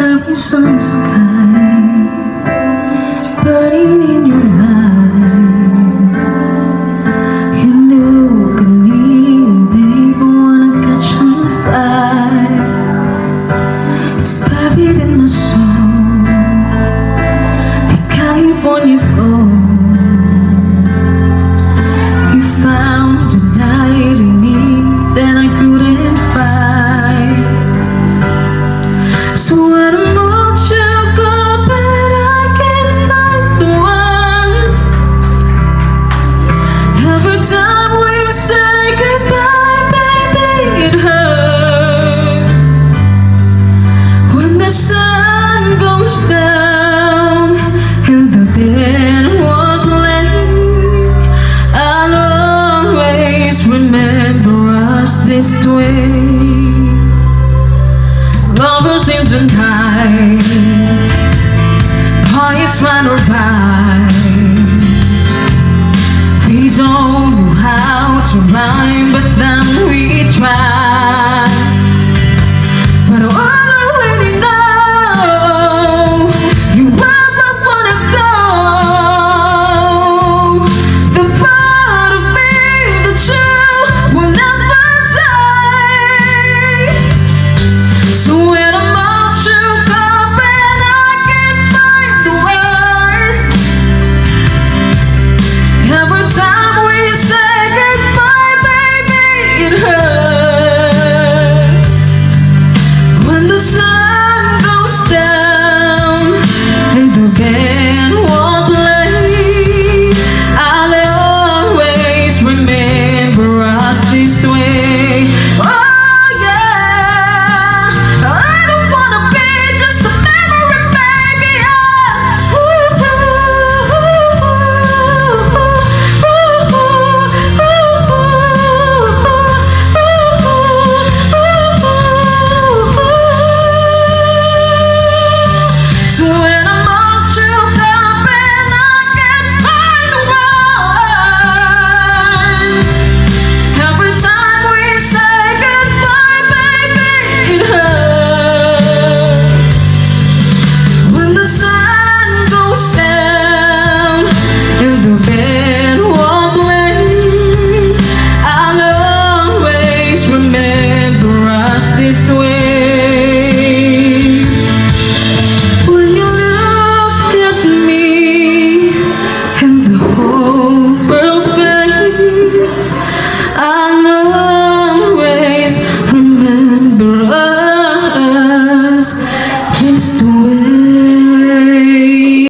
Arizona sky burning in your eyes. You look at me, babe, wanna catch on fire. It's buried in my soul. The California gold. we say goodbye, baby, it hurts. When the sun goes down and the bed won't play I'll always remember us this way. Lovers in the night Poets run around mine, but then we try.